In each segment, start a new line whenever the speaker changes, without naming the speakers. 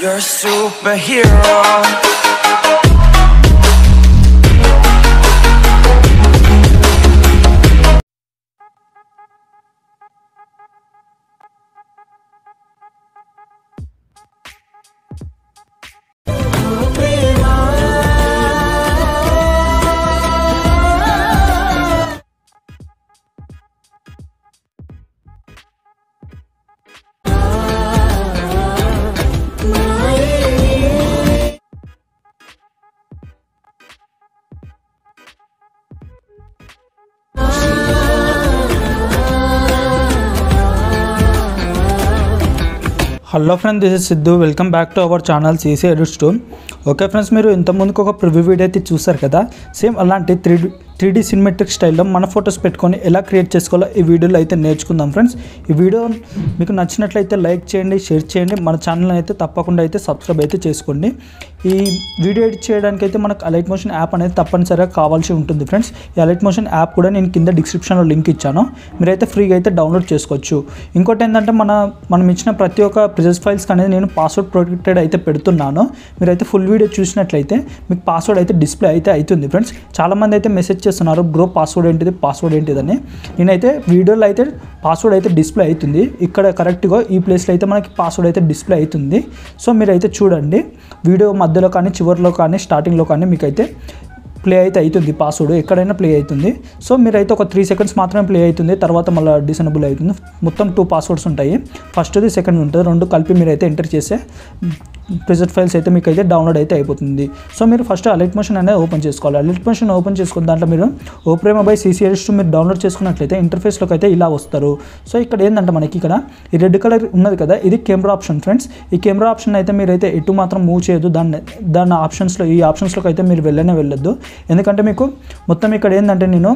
You're a superhero.
Hello friends this is Siddhu welcome back to our channel CC edit stone okay friends మీరు ఇంతకుముందుకు ఒక preview video అయితే చూసారు కదా? Same అలాంటి త్రీ త్రీ డీ సినిమెట్రిక్ స్టైల్లో మన ఫొటోస్ పెట్టుకొని ఎలా క్రియేట్ చేసుకోవాలో ఈ వీడియోలో అయితే నేర్చుకుందాం ఫ్రెండ్స్. ఈ వీడియో మీకు నచ్చినట్లయితే లైక్ చేయండి షేర్ చేయండి. మన ఛానల్ అయితే తప్పకుండా అయితే సబ్స్క్రైబ్ అయితే చేసుకోండి. ఈ వీడియో ఎడిట్ చేయడానికి అయితే మనకు అలైట్ మోషన్ యాప్ అనేది తప్పనిసరిగా కావాల్సి ఉంటుంది ఫ్రెండ్స్. ఈ అలైట్ మోషన్ యాప్ కూడా నేను కింద డిస్క్రిప్షన్లో లింక్ ఇచ్చాను. మీరైతే ఫ్రీగా అయితే డౌన్లోడ్ చేసుకోవచ్చు. ఇంకోటి ఏంటంటే మన మనం ఇచ్చిన ప్రతి ఒక్క ప్రిజెస్ ఫైల్స్కి అనేది నేను పాస్వర్డ్ ప్రొటెక్టెడ్ అయితే పెడుతున్నాను. మీరైతే ఫుల్ వీడియో చూసినట్లయితే మీకు పాస్వర్డ్ అయితే డిస్ప్లే అయితే అవుతుంది ఫ్రెండ్స్. చాలామంది అయితే మెసేజ్ చేస్తున్నారు? బ్రో పాస్వర్డ్ ఏంటిది? పాస్వర్డ్ ఏంటిదని. నేనైతే వీడియోలో అయితే పాస్వర్డ్ అయితే డిస్ప్లే అవుతుంది. ఇక్కడ కరెక్ట్గా ఈ ప్లేస్లో అయితే మనకి పాస్వర్డ్ అయితే డిస్ప్లే అవుతుంది. సో మీరైతే చూడండి. వీడియో మధ్యలో కానీ చివరిలో కానీ స్టార్టింగ్లో కానీ మీకైతే ప్లే అయితే అవుతుంది పాస్వర్డ్ ఎక్కడైనా ప్లే అవుతుంది. సో మీరైతే ఒక త్రీ సెకండ్స్ మాత్రమే ప్లే అవుతుంది. తర్వాత మళ్ళీ డిసనబుల్ అవుతుంది. మొత్తం టూ పాస్వర్డ్స్ ఉంటాయి. ఫస్ట్ది సెకండ్ ఉంటుంది. రెండు కలిపి మీరైతే ఎంటర్ చేసే ప్రెజెంట్ ఫైల్స్ అయితే మీకు అయితే డౌన్లోడ్ అయితే అయిపోతుంది. సో మీరు ఫస్ట్ అలర్ట్ మోషన్ అనేది ఓపెన్ చేసుకోవాలి. అలర్ట్ మోషన్ ఓపెన్ చేసుకున్న దాంట్లో మీరు ఓప్రే బై సీసీఎస్ మీరు డౌన్లోడ్ చేసుకున్నట్లయితే ఇంటర్ఫేస్లోకి అయితే ఇలా వస్తారు. సో ఇక్కడ ఏంటంటే మనకి ఇక్కడ ఈ రెడ్ కలర్ ఉన్నది కదా ఇది కెమెరా ఆప్షన్ ఫ్రెండ్స్ ఈ కెమెరా ఆప్షన్ అయితే మీరైతే ఎటు మాత్రం మూవ్ చేయదు దాన్ని దాని ఆప్షన్స్లో ఈ ఆప్షన్స్లోకి అయితే మీరు వెళ్ళనే వెళ్ళొద్దు. ఎందుకంటే మీకు మొత్తం ఇక్కడ ఏంటంటే నేను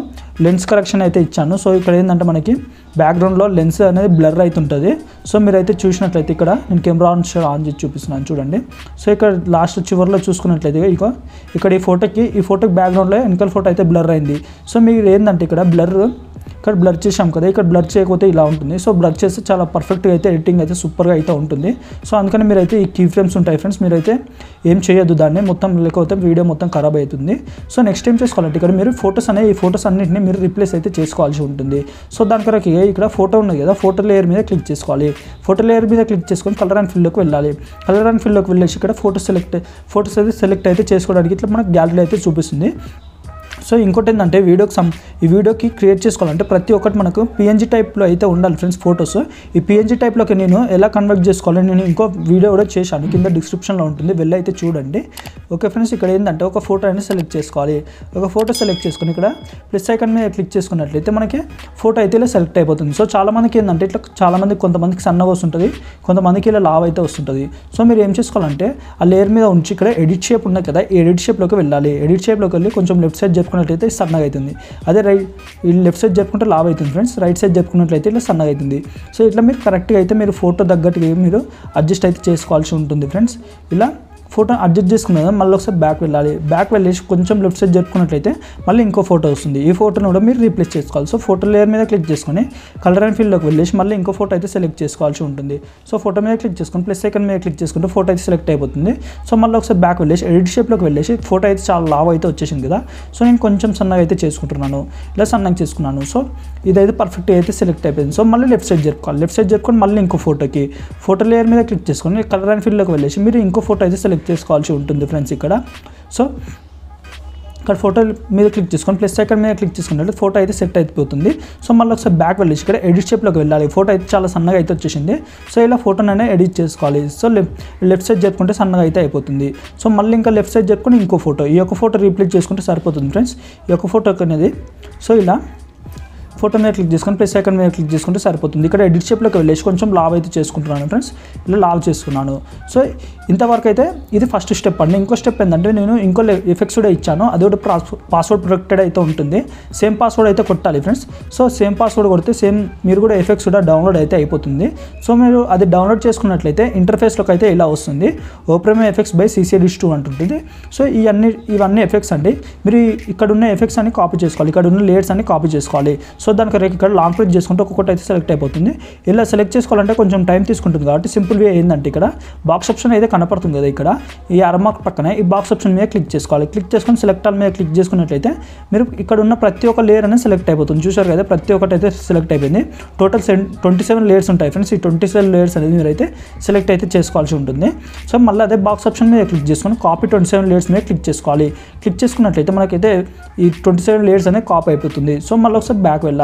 లెన్స్ కరెక్షన్ అయితే ఇచ్చాను. సో ఇక్కడ ఏంటంటే మనకి బ్యాక్గ్రౌండ్లో లెన్స్ అనేది బ్లర్ అవుతుంటుంది. సో మీరైతే చూసినట్లయితే ఇక్కడ నేను కెమెరా ఆన్ ఆన్ చేసి చూపిస్తున్నాను. చూడండి. సో ఇక్కడ లాస్ట్ చివరిలో చూసుకున్నట్లయితే ఇక ఇక్కడ ఈ ఫోటోకి ఈ ఫోటోకి బ్యాక్గ్రౌండ్లో వెనకాల ఫోటో అయితే బ్లర్ అయింది. సో మీరు ఏంటంటే ఇక్కడ బ్లర్ ఇక్కడ బ్లర్ చేసాం కదా ఇక్కడ బ్లర్ చేయకపోతే ఇలా ఉంటుంది. సో బ్లర్ చేస్తే చాలా పర్ఫెక్ట్గా అయితే ఎడిటింగ్ అయితే సూపర్గా అయితే ఉంటుంది. సో అందుకని మీరైతే ఈ కీ ఫ్రేమ్స్ ఉంటాయి ఫ్రెండ్స్ మీరైతే ఏం చేయొద్దు దాన్ని. మొత్తం లేకపోతే వీడియో మొత్తం ఖరాబ్ అవుతుంది. సో నెక్స్ట్ ఏం చేసుకోవాలంటే ఇక్కడ మీరు ఫోటోస్ అనే ఈ ఫోటోస్ అన్నింటినీ మీరు రిప్లేస్ అయితే చేసుకోవాల్సి ఉంటుంది. సో దాని కొరకు ఇక్కడ ఫోటో ఉన్నాయి కదా ఫోటో లేయర్ మీద క్లిక్ చేసుకోవాలి. ఫోటో లేయర్ మీద క్లిక్ చేసుకొని కలర్ అండ్ ఫిల్లోకి వెళ్ళాలి. కలర్ అండ్ ఫిల్లోకి వెళ్ళేసి ఇక్కడ ఫోటో సెలెక్ట్ ఫోటోస్ అయితే సెలెక్ట్ అయితే చేసుకోవడానికి ఇట్లా మనకు గ్యాలరీ అయితే చూపిస్తుంది. సో ఇంకోటి ఏంటంటే వీడియోకి సం ఈ వీడియోకి క్రియేట్ చేసుకోవాలంటే ప్రతి ఒక్కటి మనకు పిఎన్జీ టైప్లో అయితే ఉండాలి ఫ్రెండ్స్ ఫొటోస్ ఈ పిఎన్జీ టైప్లోకి నేను ఎలా కన్వర్ట్ చేసుకోవాలి నేను ఇంకో వీడియో కూడా చేశాను కింద డిస్క్రిప్షన్లో ఉంటుంది వెళ్ళి అయితే చూడండి. ఓకే ఫ్రెండ్స్ ఇక్కడ ఏంటంటే ఒక ఫోటో అనేది సెలెక్ట్ చేసుకోవాలి. ఒక ఫోటో సెలెక్ట్ చేసుకుని ఇక్కడ ప్లస్ ఐకన్ మీద క్లిక్ చేసుకున్నట్లయితే మనకి ఫోటో అయితే ఇలా సెలెక్ట్ అయిపోతుంది. సో చాలామందికి ఏంటంటే ఇట్లా చాలామంది కొంతమందికి సన్నగా వస్తుంటుంది కొంతమందికి ఇలా లావ్ అయితే వస్తుంటుంది. సో మీరు ఏం చేసుకోవాలంటే ఆ లేయర్ మీద ఉంచి ఇక్కడ ఎడిట్ షేప్ ఉన్నాయి కదా ఈ ఎడిట్ షేప్లోకి వెళ్ళాలి. ఎడిట్ షేప్లోకి వెళ్ళి కొంచెం లెఫ్ట్ సైడ్ చెప్పుకున్నట్లయితే సన్నగా అవుతుంది. అదే రైట్ లెఫ్ట్ సైడ్ చెప్పుకుంటే లావ్ అవుతుంది ఫ్రెండ్స్. రైట్ సైడ్ చెప్పుకున్నట్లయితే ఇట్లా సన్నగా అవుతుంది. సో ఇట్లా మీరు కరెక్ట్గా అయితే మీరు ఫోటో తగ్గట్టుగా మీరు అడ్జస్ట్ అయితే చేసుకోవాల్సి ఉంటుంది ఫ్రెండ్స్. ఇలా ఫోటో అడ్జస్ట్ చేసుకున్న కదా మళ్ళీ ఒకసారి బ్యాక్ వెళ్ళాలి. బ్యాక్ వెళ్ళేసి కొంచెం లెఫ్ట్ సైడ్ జరుపుకున్నట్లయితే మళ్ళీ ఇంకో ఫోటో వస్తుంది. ఈ ఫోటోను కూడా మీరు రీప్లేస్ చేసుకోవాలి. సో ఫోటో లేయర్ మీద క్లిక్ చేసుకొని కలర్ అండ్ ఫీల్డ్లోకి వెళ్ళేసి మళ్ళీ ఇంకో ఫోటో అయితే సెలెక్ట్ చేసుకోవాల్సి ఉంటుంది. సో ఫోటో మీద క్లిక్ చేసుకొని ప్లస్ సెకండ్ మీద క్లిక్ చేసుకుంటే ఫోటో అయితే సెలెక్ట్ అయిపోతుంది. సో మళ్ళీ ఒకసారి బ్యాక్ వెళ్ళేసి ఎడిట్ షేప్లోకి వెళ్ళేసి ఫోటో అయితే చాలా లావ్ అయితే వచ్చేసింది కదా. సో నేను కొంచెం సన్నగా అయితే చేసుకుంటున్నాను. ఇలా సన్నగా చేసుకున్నాను. సో ఇదైతే పర్ఫెక్ట్ అయితే సెలెక్ట్ అయిపోయింది. సో మళ్ళీ లెఫ్ట్ సైడ్ జరుపుకోవాలి. లెఫ్ట్ సైడ్ జరుపుకొని మళ్ళీ ఇంకో ఫోటోకి ఫోటో లేయర్ మీద క్లిక్ చేసుకొని కలర్ అండ్ ఫీల్డ్లోకి వెళ్ళేసి మీరు ఇంకో ఫోటో అయితే సెలెక్ట్ చేసుకోవాల్సి ఉంటుంది ఫ్రెండ్స్ ఇక్కడ. సో ఇక్కడ ఫోటో మీద క్లిక్ చేసుకొని ప్లస్ సెకండ్ మీద క్లిక్ చేసుకున్నట్టు ఫోటో అయితే సెట్ అయిపోతుంది. సో మళ్ళీ ఒకసారి బ్యాక్ వెళ్ళి ఇక్కడ ఎడిట్ షేప్లోకి వెళ్ళాలి. ఫోటో అయితే చాలా సన్నగా అయితే వచ్చేసింది. సో ఇలా ఫోటోనైనా ఎడిట్ చేసుకోవాలి. సో లెఫ్ట్ సైడ్ జరుపుకుంటే సన్నగా అయితే అయిపోతుంది. సో మళ్ళీ ఇంకా లెఫ్ట్ సైడ్ జరుపుకుని ఇంకో ఫోటో ఈ యొక్క ఫోటో రీప్లేస్ చేసుకుంటే సరిపోతుంది ఫ్రెండ్స్ ఈ యొక్క ఫోటో అనేది. సో ఇలా ఫోటో మీద క్లిక్ చేసుకొని ప్లస్ సెకండ్ మీద క్లిక్ చేసుకుంటే సరిపోతుంది. ఇక్కడ ఎడిట్ షేప్లోకి వెళ్ళేసి కొంచెం లావ్ అయితే చేసుకుంటున్నాను ఫ్రెండ్స్ ఇలా లావ్ చేసుకున్నాను సో ఇంతవరకు అయితే ఇది ఫస్ట్ స్టెప్ అండి. ఇంకో స్టెప్ ఏంటంటే నేను ఇంకో ఎఫెక్ట్స్ కూడా ఇచ్చాను. అది కూడా పాస్వర్డ్ ప్రొటెక్టెడ్ అయితే ఉంటుంది. సేమ్ పాస్వర్డ్ అయితే కొట్టాలి ఫ్రెండ్స్ సో సేమ్ పాస్వర్డ్ కొడితే సేమ్ మీరు కూడా ఎఫెక్ట్స్ కూడా డౌన్లోడ్ అయితే అయిపోతుంది. సో మీరు అది డౌన్లోడ్ చేసుకున్నట్లయితే ఇంటర్ఫేస్లోకి అయితే ఇలా వస్తుంది. ఓప్రమే ఎఫెక్ట్స్ బై సిసిడిస్ టూ అంటుంటుంది. సో ఇవన్నీ ఇవన్నీ ఎఫెక్ట్స్ అండి. మీరు ఇక్కడ ఉన్న ఎఫెక్ట్స్ అన్ని కాపీ చేసుకోవాలి. ఇక్కడ ఉన్న లేయర్స్ అన్ని కాపీ చేసుకోవాలి. సో దానికి ఇక్కడ లాంగ్ ప్రెస్ చేసుకుంటే ఒక్కొక్కటి అయితే సెలెక్ట్ అయిపోతుంది. ఇలా సెలెక్ట్ చేసుకోవాలంటే కొంచెం టైం తీసుకుంటుంది కాబట్టి సింపుల్ వే ఏంటంటే ఇక్కడ బాక్స్ ఆప్షన్ అయితే కనపడుతుంది కదా ఇక్కడ. ఈ అరమార్క్ పక్కనే ఈ బాక్స్ ఆప్షన్ మీద క్లిక్ చేసుకోవాలి. క్లిక్ చేసుకొని సెలెక్ట్ ఆల్ మీద క్లిక్ చేసుకున్నట్లయితే మీరు ఇక్కడ ఉన్న ప్రతి ఒక్క లేయర్ అనేది సెలెక్ట్ అయిపోతుంది. చూసారు కదా ప్రతి ఒక్కటి అయితే సెలెక్ట్ అయిపోయింది. Total seven twenty seven layers ఉంటాయి ఫ్రెండ్స్ ఈ ట్వంటీ సెవెన్ లేయర్స్ అనేది మీరైతే సెలెక్ట్ అయితే చేసుకోవాల్సి ఉంటుంది. సో మళ్ళీ అదే బాక్స్ ఆప్షన్ మీద క్లిక్ చేసుకొని కాపీ ట్వంటీ సెవెన్ లేయర్స్ మీద క్లిక్ చేసుకోవాలి. క్లిక్ చేసుకున్నట్లయితే మనకైతే ఈ ట్వంటీ సెవెన్ లేయర్స్ అనేది కాపీ అయిపోతుంది. సో మళ్ళీ ఒకసారి బ్యాక్ వెళ్ళాలి.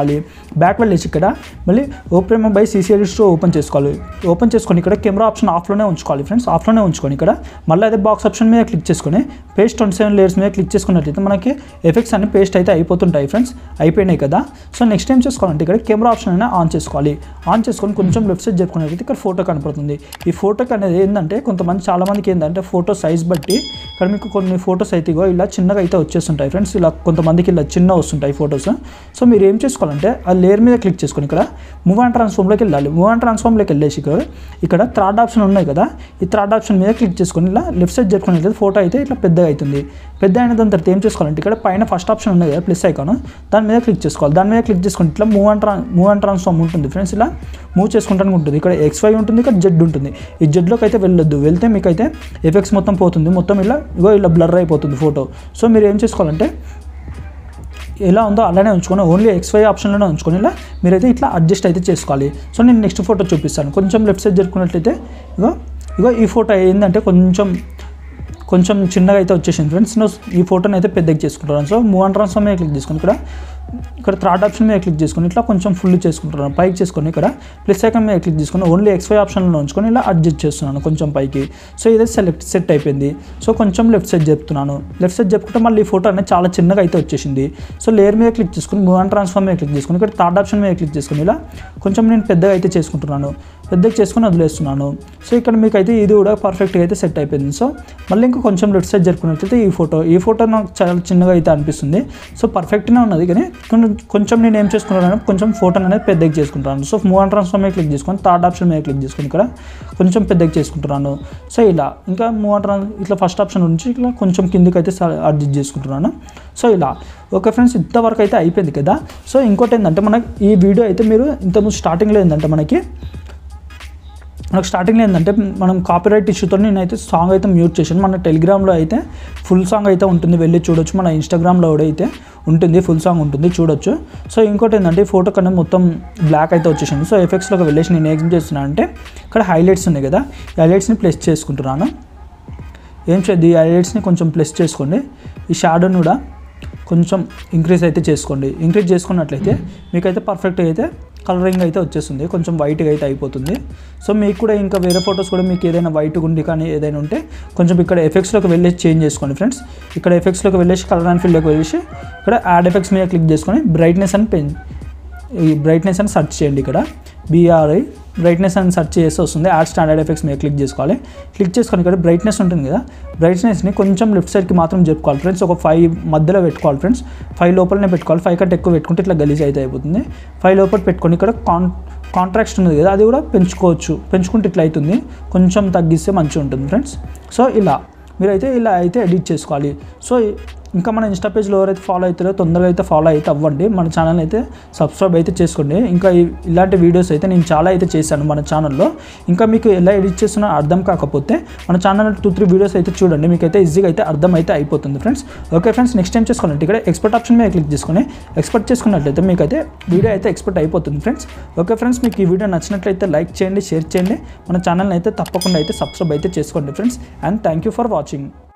బ్యాక్ వెళ్ళేసి ఇక్కడ మళ్ళీ ఓపెన్ బై సీసీఎల్ స్టో ఓపెన్ చేసుకోవాలి. ఓపెన్ చేసుకొని ఇక్కడ కెమెరా ఆప్షన్ ఆఫ్లోనే ఉంచుకోవాలి ఫ్రెండ్స్. ఆఫ్లోనే ఉంచుకొని ఇక్కడ మళ్ళీ అదే బాక్స్ ఆప్షన్ మీద క్లిక్ చేసుకొని పేస్ట్ ట్వంటీ సెవెన్ లేయర్స్ మీద క్లిక్ చేసుకున్నట్లయితే మనకి ఎఫెక్ట్స్ అన్ని పేస్ట్ అయితే అయిపోతుంటాయి ఫ్రెండ్స్. అయిపోయినాయి కదా. సో నెక్స్ట్ ఏం చేసుకోవాలంటే ఇక్కడ కెమెరా ఆప్షన్ అయినా ఆన్ చేసుకోవాలి. ఆన్ చేసుకొని కొంచెం లెఫ్ట్ సైడ్ చెప్పుకున్నట్లయితే ఇక్కడ ఫోటో కనపడుతుంది. ఈ ఫోటోకి అనేది ఏంటంటే కొంతమంది చాలా మందికి ఏంటంటే ఫోటో సైజ్ బట్టి ఇక్కడ మీకు కొన్ని ఫోటోస్ అయితే ఇలా చిన్నగా అయితే వచ్చేస్తుంటాయి ఫ్రెండ్స్. ఇలా కొంతమందికి ఇలా చిన్న వస్తుంటాయి ఫోటోస్. సో మీరు ఏం చేసుకోవాలి? చేసుకోవాలంటే ఆ లేయర్ మీద క్లిక్ చేసుకొని ఇక్కడ మూవ్ అండ్ ట్రాన్స్ఫామ్లోకి వెళ్ళాలి. మూవ్ అండ్ ట్రాన్స్ఫామ్లోకి వెళ్ళేసి ఇక్కడ ఇక్కడ థర్డ్ ఆప్షన్ ఉన్నాయి కదా. ఈ థర్డ్ ఆప్షన్ మీద క్లిక్ చేసుకొని ఇలా లెఫ్ట్ సైడ్ చెప్పుకున్నట్లయితే ఫోటో అయితే ఇట్లా పెద్దగా అవుతుంది. పెద్ద అయిన దాని తర్వాత ఏం చేసుకోవాలంటే ఇక్కడ పైన ఫస్ట్ ఆప్షన్ ఉంది కదా ప్లస్ ఐకాన్ దాని మీద క్లిక్ చేసుకోవాలి. దాని మీద క్లిక్ చేసుకుని ఇట్లా move and trans move and transform ఉంటుంది ఫ్రెండ్స్ ఇలా మూవ్ చేసుకుంటానికి ఉంటుంది. ఇక్కడ ఎక్స్ వై ఉంటుంది ఇక్కడ జెడ్ ఉంటుంది. ఈ జెడ్లోకి అయితే వెళ్ళొద్దు. వెళ్తే మీకు అయితే ఎఫెక్ట్స్ మొత్తం పోతుంది. మొత్తం ఇలా ఇగో ఇలా బ్లర్ అయిపోతుంది ఫోటో సో మీరు ఏం చేసుకోవాలంటే ఎలా ఉందో అలానే ఉంచుకొని ఓన్లీ ఎక్స్వై ఆప్షన్లోనే ఉంచుకొని ఇలా మీరైతే ఇట్లా అడ్జస్ట్ అయితే చేసుకోవాలి. సో నేను నెక్స్ట్ ఫోటో చూపిస్తాను. కొంచెం లెఫ్ట్ సైడ్ జరుపుకున్నట్లయితే ఇగో ఇగో ఈ ఫోటో ఏంటంటే కొంచెం కొంచెం చిన్నగా అయితే వచ్చేసింది ఫ్రెండ్స్. నేను ఈ ఫోటోని అయితే పెద్దగా చేసుకుంటాను సో మూవ్ అండ్ ట్రాన్స్ఫార్మ్ మీద క్లిక్ చేసుకుని ఇక్కడ ఇక్కడ థర్డ్ ఆప్షన్ మీద క్లిక్ చేసుకొని ఇట్లా కొంచెం ఫుల్ చేసుకుంటున్నాను. పైకి చేసుకొని ఇక్కడ ప్లస్ ఐకాన్ మీద క్లిక్ చేసుకుని ఓన్లీ ఎక్స్వై ఆప్షన్లో ఉంచుకొని ఇలా అడ్జస్ట్ చేస్తున్నాను కొంచెం పైకి. సో ఇదే సెలెక్ట్ సెట్ అయిపోయింది. సో కొంచెం లెఫ్ట్ సైడ్ చెప్తున్నాను. లెఫ్ట్ సైడ్ చెప్పుకుంటే మళ్ళీ ఈ ఫోటో అనేది చాలా చిన్నగా అయితే వచ్చేసింది. సో లేయర్ మీద క్లిక్ చేసుకొని మూవ్ అండ్ ట్రాన్స్ఫార్మ్ మీద క్లిక్ చేసుకొని ఇక్కడ థర్డ్ ఆప్షన్ మీద క్లిక్ చేసుకొని ఇలా కొంచెం నేను పెద్దగా అయితే చేసుకుంటున్నాను. పెద్దగా చేసుకొని వదిలేస్తున్నాను. సో ఇక్కడ మీకు అయితే ఇది కూడా పర్ఫెక్ట్గా అయితే సెట్ అయిపోయింది. సో మళ్ళీ ఇంకా కొంచెం లెఫ్ట్ సైడ్ జరుపుకున్నట్లయితే ఈ ఫోటో ఈ ఫోటో నాకు చాలా చిన్నగా అయితే అనిపిస్తుంది. సో పర్ఫెక్ట్గానే ఉన్నది. కానీ కొంచెం కొంచెం నేను ఏం చేసుకుంటాను కొంచెం ఫోటోని అనేది పెద్దగా చేసుకుంటాను. సో మూవ్ అండ్ ట్రాన్స్ఫర్ మీద క్లిక్ చేసుకొని థర్డ్ ఆప్షన్ మీద క్లిక్ చేసుకొని ఇక్కడ కొంచెం పెద్దగా చేసుకుంటున్నాను. సో ఇలా. ఇంకా మూవ్ అండ్ ట్రాన్స్ ఇట్లా ఫస్ట్ ఆప్షన్ నుంచి ఇట్లా కొంచెం కిందకి అయితే అడ్జస్ట్ చేసుకుంటున్నాను. సో ఇలా. ఓకే ఫ్రెండ్స్ ఇంతవరకు అయితే అయిపోయింది కదా. సో ఇంకోటి ఏంటంటే మనకి ఈ వీడియో అయితే మీరు ఇంతకుముందు స్టార్టింగ్లో ఏంటంటే మనకి మనకు స్టార్టింగ్లో ఏంటంటే మనం కాపీరైట్ ఇష్యూతో నేనైతే సాంగ్ అయితే మ్యూట్ చేశాను. మన టెలిగ్రామ్లో అయితే ఫుల్ సాంగ్ అయితే ఉంటుంది. వెళ్ళి చూడొచ్చు. మన ఇన్స్టాగ్రామ్లో కూడా అయితే ఉంటుంది. ఫుల్ సాంగ్ ఉంటుంది. చూడొచ్చు. సో ఇంకోటి ఏంటంటే ఈ ఫోటో కన్నా మొత్తం బ్లాక్ అయితే వచ్చేసింది. సో ఎఫెక్ట్స్లోకి వెళ్ళేసి నేను ఏం చేస్తున్నాను అంటే ఇక్కడ హైలైట్స్ ఉన్నాయి కదా. ఈ హైలైట్స్ని ప్లస్ చేసుకుంటున్నాను. ఏం చేయద్దు ఈ హైలైట్స్ని కొంచెం ప్లస్ చేసుకోండి. ఈ షాడోని కూడా కొంచెం ఇంక్రీజ్ అయితే చేసుకోండి. ఇంక్రీజ్ చేసుకున్నట్లయితే మీకైతే పర్ఫెక్ట్గా అయితే కలరింగ్ అయితే వచ్చేస్తుంది. కొంచెం వైట్గా అయితే అయిపోతుంది. సో మీకు కూడా ఇంకా వేరే ఫొటోస్ కూడా మీకు ఏదైనా వైట్ ఉండి కానీ ఏదైనా ఉంటే కొంచెం ఇక్కడ ఎఫెక్ట్స్లోకి వెళ్ళేసి చేంజ్ చేసుకోండి ఫ్రెండ్స్ ఇక్కడ ఎఫెక్ట్స్లోకి వెళ్ళేసి కలర్ అండ్ ఫీల్డ్లోకి వెళ్ళేసి ఇక్కడ యాడ్ ఎఫెక్ట్స్ మీద క్లిక్ చేసుకొని బ్రైట్నెస్ అని పెన్ ఈ బ్రైట్నెస్ అని సెర్చ్ చేయండి ఇక్కడ. బీఆర్ఐ బ్రైట్నెస్ అని సెర్చ్ చేస్తే వస్తుంది. యాడ్ స్టాండర్డ్ ఎఫెక్ట్స్ మీరు క్లిక్ చేసుకోవాలి. క్లిక్ చేసుకొని ఇక్కడ బ్రైట్నెస్ ఉంటుంది కదా. బ్రైట్నెస్ని కొంచెం లెఫ్ట్ సైడ్కి మాత్రం చెప్పుకోవాలి ఫ్రెండ్స్ ఒక ఫైవ్ మధ్యలో పెట్టుకోవాలి ఫ్రెండ్స్ ఫైవ్ లోపలనే పెట్టుకోవాలి. ఫైవ్ కంటే ఎక్కువ పెట్టుకుంటే ఇట్లా గలీజ్ అయితే అయిపోతుంది. ఫైవ్ లోపల పెట్టుకొని ఇక్కడ కాన్ కాంట్రాక్ట్ ఉంది కదా అది కూడా పెంచుకోవచ్చు. పెంచుకుంటే ఇట్లా అవుతుంది కొంచెం తగ్గిస్తే మంచిగా ఉంటుంది ఫ్రెండ్స్ సో ఇలా. మీరైతే ఇలా అయితే ఎడిట్ చేసుకోవాలి. సో ఇంకా మన ఇన్స్టా పేజ్లో ఎవరైతే ఫాలో అవుతారో తొందరగా అయితే ఫాలో అయితే అవ్వండి. మన ఛానల్ అయితే సబ్స్క్రైబ్ అయితే చేసుకోండి. ఇంకా ఇలాంటి వీడియోస్ అయితే నేను చాలా అయితే చేశాను మన ఛానల్లో ఇంకా మీకు ఎలా ఎడిట్ చేస్తున్నా అర్థం కాకపోతే మన ఛానల్ టూ త్రీ వీడియోస్ అయితే చూడండి. మీకు అయితే ఈజీగా అయితే అర్థం అయితే అయిపోతుంది friends okay friends next time చేసుకోవాలంటే ఇక్కడ ఎక్స్పర్ట్ ఆప్షన్ మీద క్లిక్ చేసుకొని ఎక్స్పర్ట్ చేసుకున్నట్లయితే మీకు అయితే వీడియో అయితే ఎక్స్పర్ట్ అయిపోతుంది ఫ్రెండ్స్ ఓకే ఫ్రెండ్స్ మీకు ఈ వీడియో నచ్చినట్లయితే లైక్ చేయండి షేర్ చేయండి. మన ఛానల్ని అయితే తప్పకుండా అయితే సబ్స్క్రైబ్ అయితే చేసుకోండి friends and thank you for watching